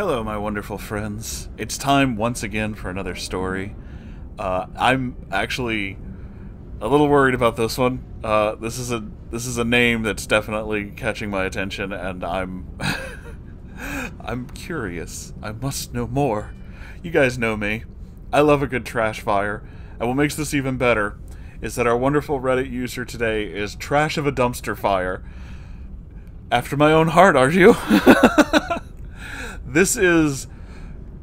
Hello, my wonderful friends. It's time once again for another story. Uh, I'm actually a little worried about this one. Uh, this is a this is a name that's definitely catching my attention, and I'm I'm curious. I must know more. You guys know me. I love a good trash fire, and what makes this even better is that our wonderful Reddit user today is Trash of a Dumpster Fire. After my own heart, are you? this is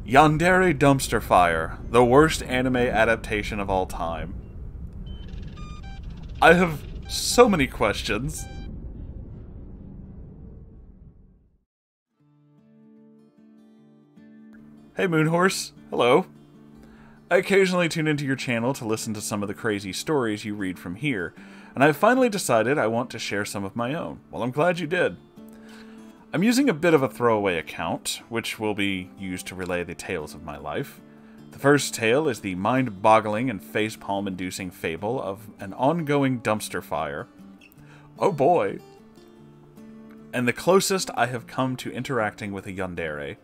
Yandere Dumpster Fire, the worst anime adaptation of all time. I have so many questions. Hey Moonhorse, hello. I occasionally tune into your channel to listen to some of the crazy stories you read from here, and I've finally decided I want to share some of my own. Well, I'm glad you did. I'm using a bit of a throwaway account, which will be used to relay the tales of my life. The first tale is the mind boggling and facepalm inducing fable of an ongoing dumpster fire. Oh boy! And the closest I have come to interacting with a yandere.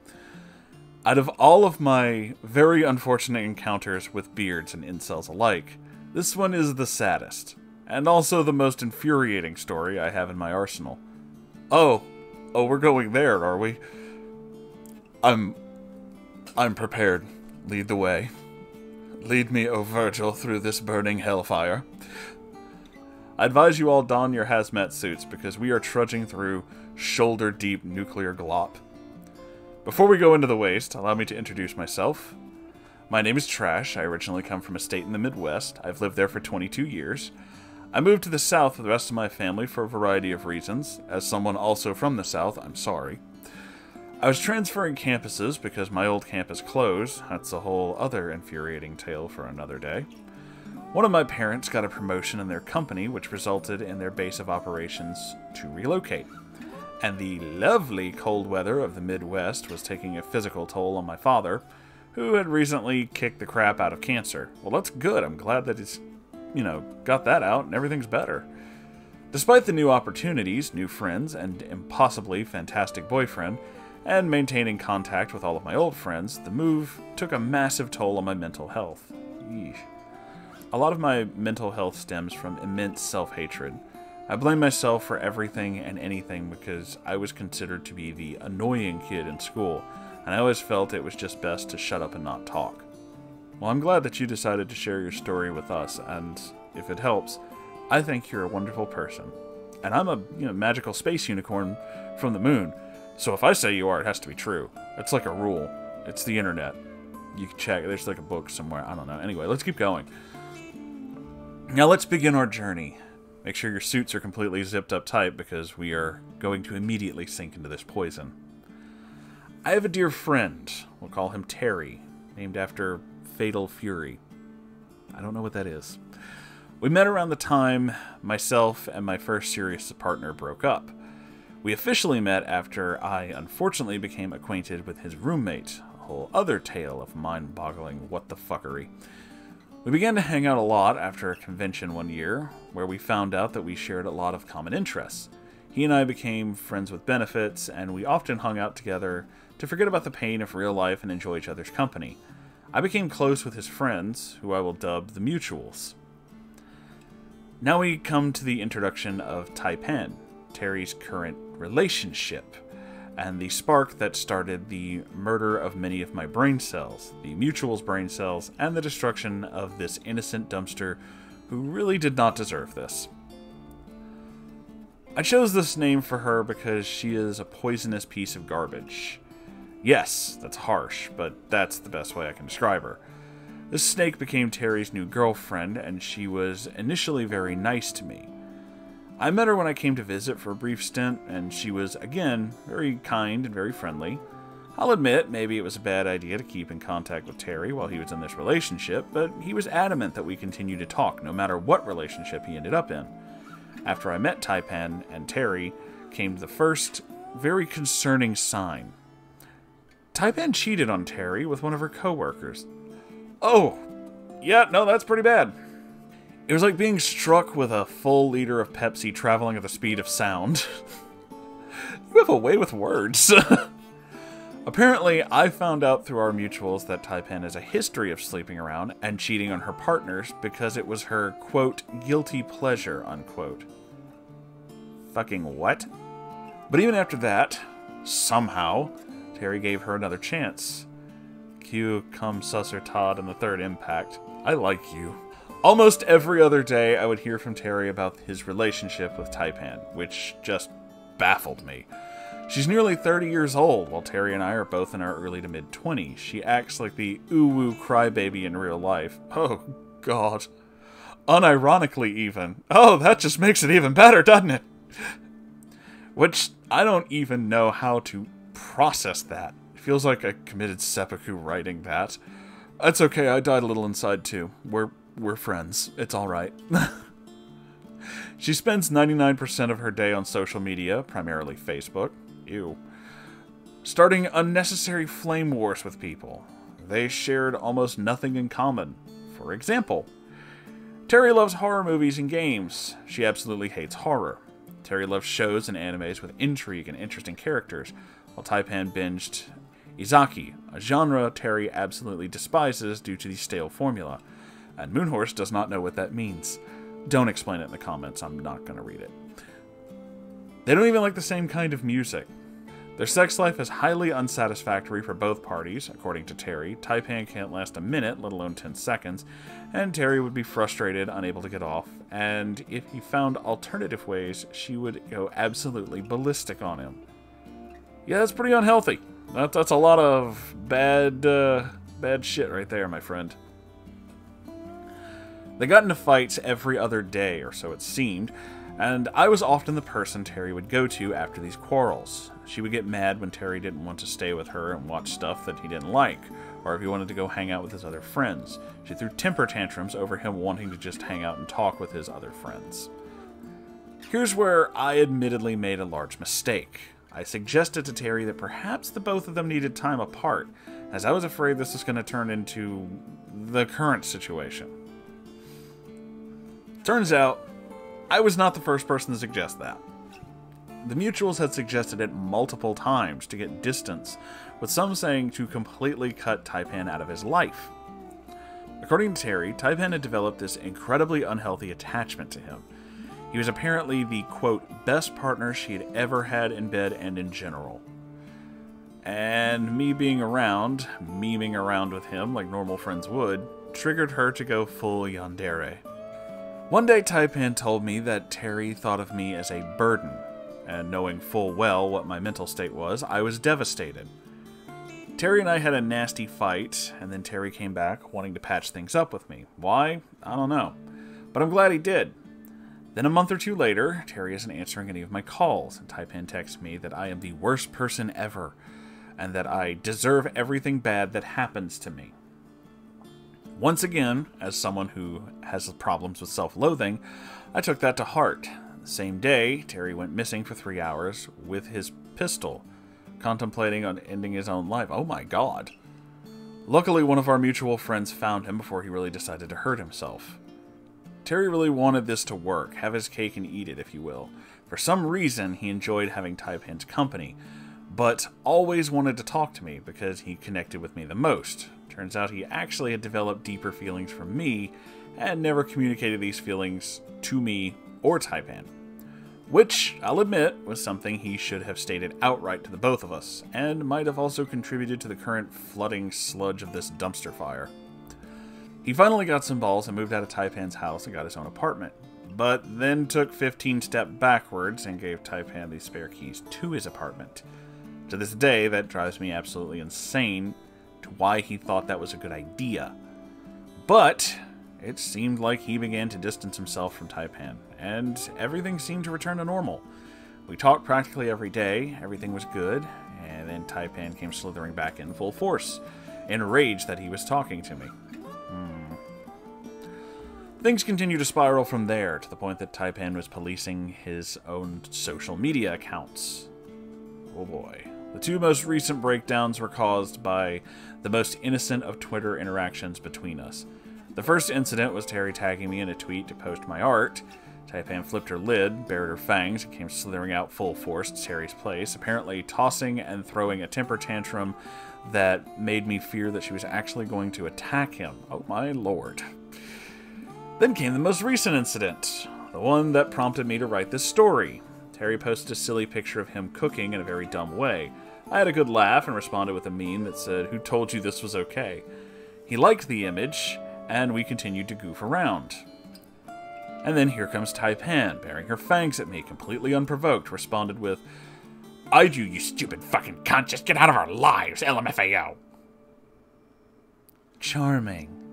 Out of all of my very unfortunate encounters with beards and incels alike, this one is the saddest, and also the most infuriating story I have in my arsenal. Oh, oh, we're going there, are we? I'm. I'm prepared. Lead the way. Lead me, O Virgil, through this burning hellfire. I advise you all don your hazmat suits because we are trudging through shoulder deep nuclear glop. Before we go into the waste, allow me to introduce myself. My name is Trash. I originally come from a state in the Midwest. I've lived there for 22 years. I moved to the South with the rest of my family for a variety of reasons. As someone also from the South, I'm sorry. I was transferring campuses because my old campus closed. That's a whole other infuriating tale for another day. One of my parents got a promotion in their company, which resulted in their base of operations to relocate and the lovely cold weather of the Midwest was taking a physical toll on my father, who had recently kicked the crap out of cancer. Well, that's good. I'm glad that he's, you know, got that out and everything's better. Despite the new opportunities, new friends, and impossibly fantastic boyfriend, and maintaining contact with all of my old friends, the move took a massive toll on my mental health. Eesh. A lot of my mental health stems from immense self hatred I blame myself for everything and anything because I was considered to be the annoying kid in school, and I always felt it was just best to shut up and not talk. Well, I'm glad that you decided to share your story with us, and if it helps, I think you're a wonderful person. And I'm a you know, magical space unicorn from the moon, so if I say you are, it has to be true. It's like a rule. It's the internet. You can check. There's like a book somewhere. I don't know. Anyway, let's keep going. Now let's begin our journey. Make sure your suits are completely zipped up tight because we are going to immediately sink into this poison. I have a dear friend. We'll call him Terry, named after Fatal Fury. I don't know what that is. We met around the time myself and my first serious partner broke up. We officially met after I unfortunately became acquainted with his roommate, a whole other tale of mind boggling what the fuckery. We began to hang out a lot after a convention one year, where we found out that we shared a lot of common interests. He and I became friends with benefits, and we often hung out together to forget about the pain of real life and enjoy each other's company. I became close with his friends, who I will dub the Mutuals. Now we come to the introduction of Taipan, Terry's current relationship and the spark that started the murder of many of my brain cells, the Mutual's brain cells, and the destruction of this innocent dumpster who really did not deserve this. I chose this name for her because she is a poisonous piece of garbage. Yes, that's harsh, but that's the best way I can describe her. This snake became Terry's new girlfriend, and she was initially very nice to me. I met her when I came to visit for a brief stint, and she was, again, very kind and very friendly. I'll admit, maybe it was a bad idea to keep in contact with Terry while he was in this relationship, but he was adamant that we continue to talk no matter what relationship he ended up in. After I met Taipan and Terry, came the first very concerning sign. Taipan cheated on Terry with one of her coworkers. Oh, yeah, no, that's pretty bad. It was like being struck with a full liter of Pepsi traveling at the speed of sound. you have a way with words. Apparently, I found out through our mutuals that Taipan has a history of sleeping around and cheating on her partners because it was her, quote, guilty pleasure, unquote. Fucking what? But even after that, somehow, Terry gave her another chance. Q Komm Süsser Tod in the third impact. I like you. Almost every other day, I would hear from Terry about his relationship with Taipan, which just baffled me. She's nearly 30 years old, while Terry and I are both in our early to mid 20s. She acts like the uwu crybaby in real life. Oh, God. Unironically, even. Oh, that just makes it even better, doesn't it? Which, I don't even know how to process that. It feels like I committed seppuku writing that. That's okay, I died a little inside too. We're, we're friends. It's alright. she spends 99% of her day on social media, primarily Facebook. Ew. Starting unnecessary flame wars with people. They shared almost nothing in common. For example, Terry loves horror movies and games. She absolutely hates horror. Terry loves shows and animes with intrigue and interesting characters, while Taipan binged isekai, a genre Terry absolutely despises due to the stale formula. And Moonhorse does not know what that means. Don't explain it in the comments, I'm not going to read it. They don't even like the same kind of music. Their sex life is highly unsatisfactory for both parties, according to Terry. Taipan can't last a minute, let alone 10 seconds, and Terry would be frustrated, unable to get off, and if he found alternative ways, she would go absolutely ballistic on him. Yeah, that's pretty unhealthy. That, that's a lot of bad, uh, bad shit right there, my friend. They got into fights every other day, or so it seemed, and I was often the person Terry would go to after these quarrels. She would get mad when Terry didn't want to stay with her and watch stuff that he didn't like, or if he wanted to go hang out with his other friends. She threw temper tantrums over him wanting to just hang out and talk with his other friends. Here's where I admittedly made a large mistake. I suggested to Terry that perhaps the both of them needed time apart, as I was afraid this was going to turn into the current situation. Turns out, I was not the first person to suggest that. The mutuals had suggested it multiple times to get distance, with some saying to completely cut Taipan out of his life. According to Terry, Taipan had developed this incredibly unhealthy attachment to him. He was apparently the, quote, best partner she had ever had in bed and in general. And me being around, memeing around with him like normal friends would, triggered her to go full yandere. One day, Taipan told me that Terry thought of me as a burden, and knowing full well what my mental state was, I was devastated. Terry and I had a nasty fight, and then Terry came back wanting to patch things up with me. Why? I don't know. But I'm glad he did. Then a month or two later, Terry isn't answering any of my calls, and Taipan texts me that I am the worst person ever, and that I deserve everything bad that happens to me. Once again, as someone who has problems with self loathing, I took that to heart. The same day, Terry went missing for three hours with his pistol, contemplating on ending his own life. Oh my god. Luckily, one of our mutual friends found him before he really decided to hurt himself. Terry really wanted this to work, have his cake and eat it, if you will. For some reason, he enjoyed having Taipan's company, but always wanted to talk to me because he connected with me the most. Turns out he actually had developed deeper feelings for me and never communicated these feelings to me or Taipan. Which, I'll admit, was something he should have stated outright to the both of us, and might have also contributed to the current flooding sludge of this dumpster fire. He finally got some balls and moved out of Taipan's house and got his own apartment, but then took 15 steps backwards and gave Taipan the spare keys to his apartment. To this day, that drives me absolutely insane to why he thought that was a good idea. But it seemed like he began to distance himself from Taipan, and everything seemed to return to normal. We talked practically every day, everything was good, and then Taipan came slithering back in full force, enraged that he was talking to me. Things continued to spiral from there, to the point that Taipan was policing his own social media accounts. Oh boy. The two most recent breakdowns were caused by the most innocent of Twitter interactions between us. The first incident was Terry tagging me in a tweet to post my art, Taipan flipped her lid, bared her fangs, and came slithering out full force to Terry's place, apparently tossing and throwing a temper tantrum that made me fear that she was actually going to attack him. Oh my lord. Then came the most recent incident, the one that prompted me to write this story. Terry posted a silly picture of him cooking in a very dumb way. I had a good laugh and responded with a meme that said, Who told you this was okay? He liked the image, and we continued to goof around. And then here comes Taipan, baring her fangs at me, completely unprovoked, responded with, I do, you stupid fucking cunt, just get out of our lives, LMFAO. Charming.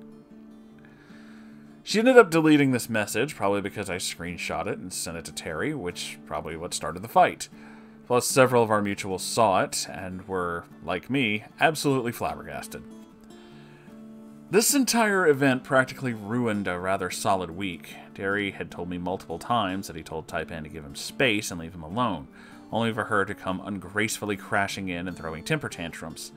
She ended up deleting this message, probably because I screenshot it and sent it to Terry, which probably what started the fight. Plus, several of our mutuals saw it and were, like me, absolutely flabbergasted. This entire event practically ruined a rather solid week. Terry had told me multiple times that he told Taipan to give him space and leave him alone, only for her to come ungracefully crashing in and throwing temper tantrums.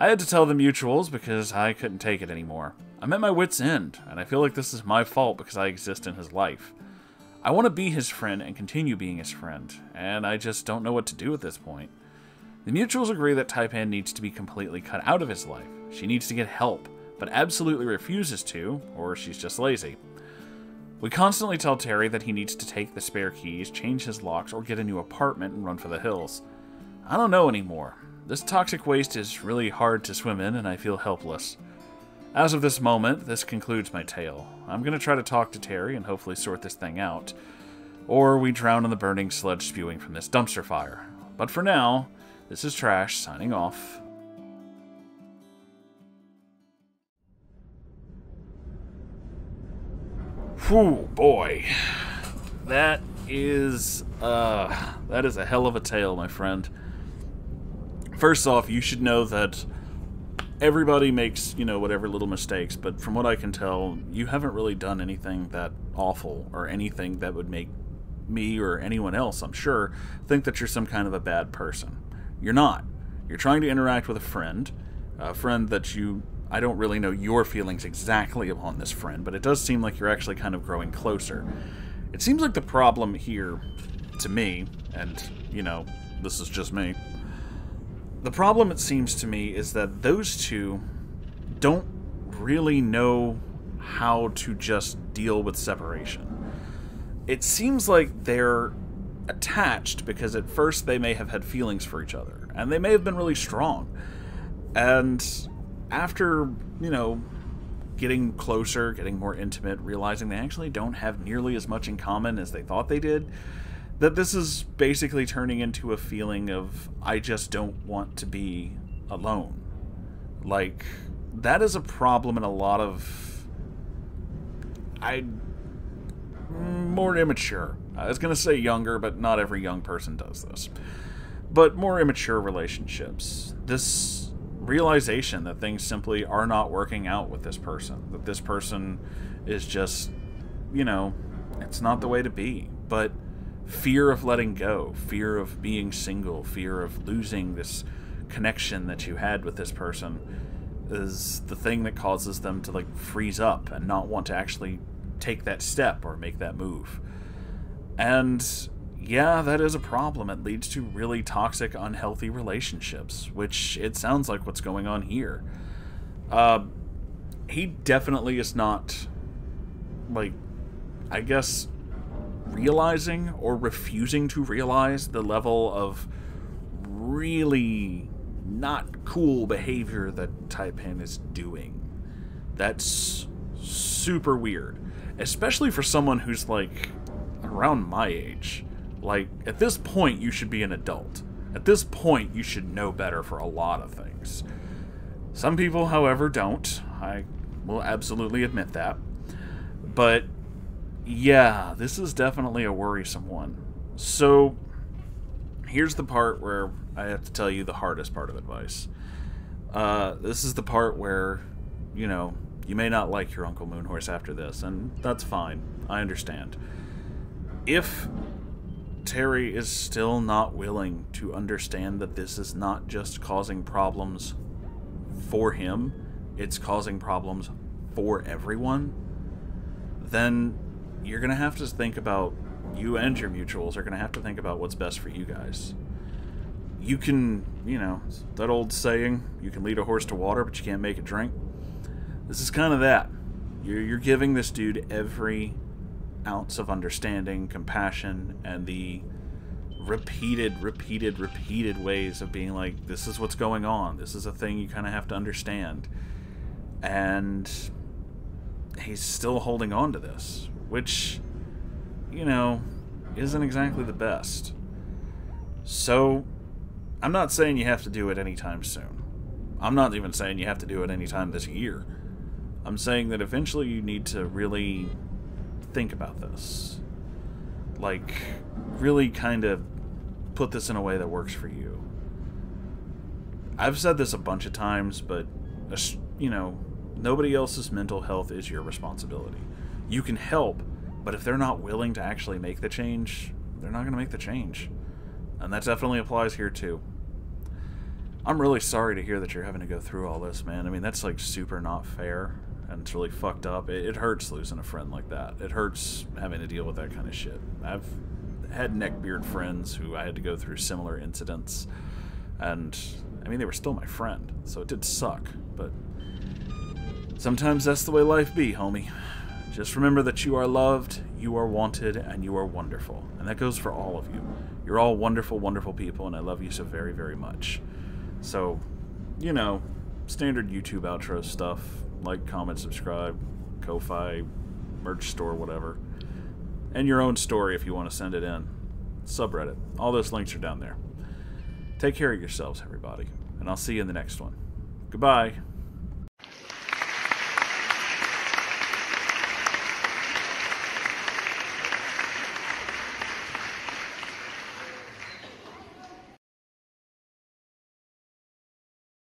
I had to tell the mutuals because I couldn't take it anymore. I'm at my wits' end, and I feel like this is my fault because I exist in his life. I want to be his friend and continue being his friend, and I just don't know what to do at this point. The mutuals agree that Taipan needs to be completely cut out of his life. She needs to get help, but absolutely refuses to, or she's just lazy. We constantly tell Terry that he needs to take the spare keys, change his locks, or get a new apartment and run for the hills. I don't know anymore. This toxic waste is really hard to swim in, and I feel helpless. As of this moment, this concludes my tale. I'm going to try to talk to Terry and hopefully sort this thing out. Or we drown in the burning sludge spewing from this dumpster fire. But for now, this is Trash signing off. Whew, boy. That is, uh, that is a hell of a tale, my friend. First off, you should know that everybody makes, you know, whatever little mistakes, but from what I can tell, you haven't really done anything that awful or anything that would make me or anyone else, I'm sure, think that you're some kind of a bad person. You're not. You're trying to interact with a friend, a friend that you. I don't really know your feelings exactly upon this friend, but it does seem like you're actually kind of growing closer. It seems like the problem here, to me, and, you know, this is just me, the problem, it seems to me, is that those two don't really know how to just deal with separation. It seems like they're attached because at first they may have had feelings for each other, and they may have been really strong. And after, you know, getting closer, getting more intimate, realizing they actually don't have nearly as much in common as they thought they did, that this is basically turning into a feeling of I just don't want to be alone. Like that is a problem in a lot of I more immature. I was going to say younger, but not every young person does this. But more immature relationships. This realization that things simply are not working out with this person, that this person is just, you know, it's not the way to be. But fear of letting go, fear of being single, fear of losing this connection that you had with this person is the thing that causes them to like freeze up and not want to actually take that step or make that move. And yeah, that is a problem. It leads to really toxic, unhealthy relationships, which it sounds like what's going on here. Uh, he definitely is not, like, I guess realizing or refusing to realize the level of really not cool behavior that Taipan is doing. That's super weird. Especially for someone who's like around my age. Like, at this point, you should be an adult. At this point, you should know better for a lot of things. Some people, however, don't. I will absolutely admit that. But yeah, this is definitely a worrisome one. So, here's the part where I have to tell you the hardest part of advice. Uh, this is the part where, you know, you may not like your Uncle Moonhorse after this, and that's fine. I understand. If Terry is still not willing to understand that this is not just causing problems for him, it's causing problems for everyone, then you're going to have to think about you and your mutuals are going to have to think about what's best for you guys. You can, you know, that old saying, you can lead a horse to water, but you can't make it drink. This is kind of that. You're, you're giving this dude every ounce of understanding, compassion, and the repeated, repeated, repeated ways of being like, this is what's going on. This is a thing you kind of have to understand. And he's still holding on to this, which, you know, isn't exactly the best. So, I'm not saying you have to do it anytime soon. I'm not even saying you have to do it anytime this year. I'm saying that eventually you need to really think about this. Like, really kind of put this in a way that works for you. I've said this a bunch of times, but, you know, nobody else's mental health is your responsibility. You can help, but if they're not willing to actually make the change, they're not going to make the change. And that definitely applies here, too. I'm really sorry to hear that you're having to go through all this, man. I mean, that's like super not fair and it's really fucked up. It, it, hurts losing a friend like that. It hurts having to deal with that kind of shit. I've had neckbeard friends who I had to go through similar incidents, and I mean they were still my friend, so it did suck. But sometimes that's the way life be, homie. Just remember that you are loved, you are wanted, and you are wonderful. And that goes for all of you. You're all wonderful, wonderful people, and I love you so very, very much. So, you know, standard YouTube outro stuff like, comment, subscribe, Ko-Fi, merch store, whatever. And your own story if you want to send it in. Subreddit. All those links are down there. Take care of yourselves, everybody. And I'll see you in the next one. Goodbye.